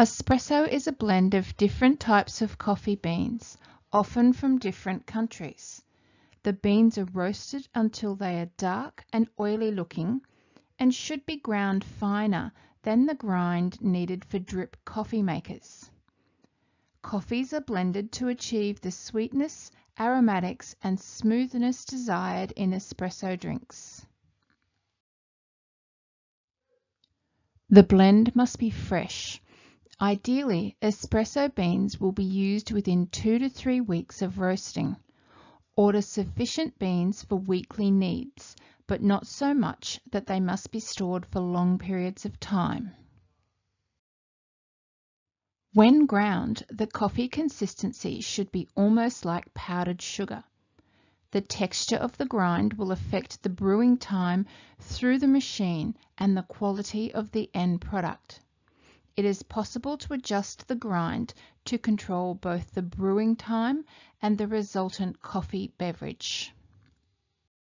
Espresso is a blend of different types of coffee beans, often from different countries. The beans are roasted until they are dark and oily looking and should be ground finer than the grind needed for drip coffee makers. Coffees are blended to achieve the sweetness, aromatics and smoothness desired in espresso drinks. The blend must be fresh. Ideally, espresso beans will be used within two to three weeks of roasting. Order sufficient beans for weekly needs, but not so much that they must be stored for long periods of time. When ground, the coffee consistency should be almost like powdered sugar. The texture of the grind will affect the brewing time through the machine and the quality of the end product. It is possible to adjust the grind to control both the brewing time and the resultant coffee beverage.